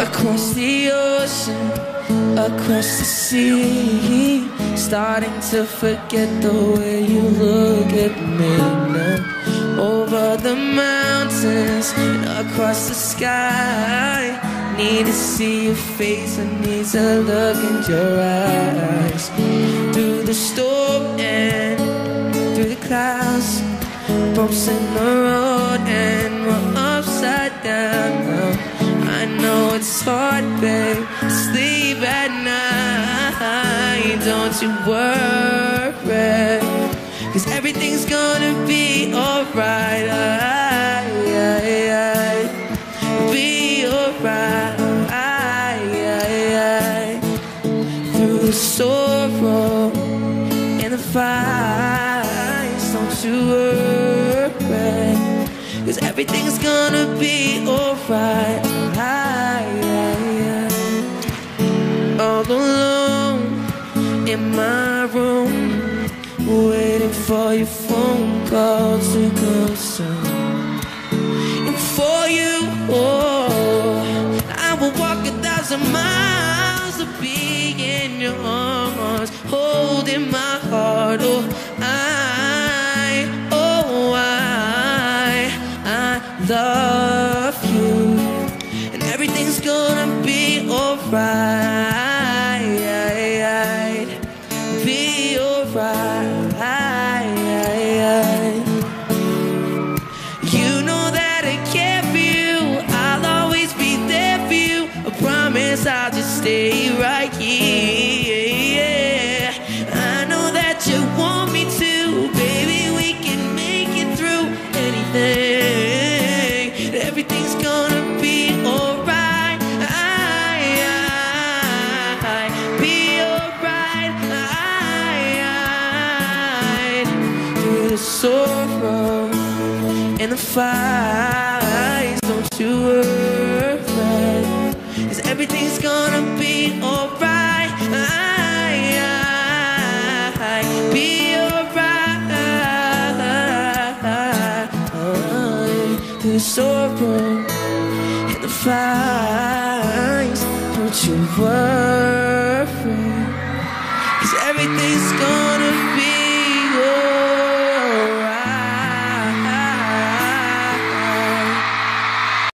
Across the ocean, across the sea Starting to forget the way you look at me now. Over the mountains and across the sky Need to see your face, I need to look in your eyes. Through the storm and through the clouds Bumps in the road and we're upside down now Don't you worry. Cause everything's gonna be alright. Be alright. Through the sorrow and the fights Don't you worry. Cause everything's gonna be alright in my room Waiting for your phone call to come soon. And for you, oh I will walk a thousand miles to be in your arms Holding my heart, oh I, oh I, I love you. And everything's gonna be alright promise I'll just stay right here. I know that you want me to Baby, we can make it through anything. Everything's gonna be alright. Be alright. Through the sorrow and the fights Don't you worry everything's gonna be alright. Be alright. Through the sorrow and the fights Don't you worry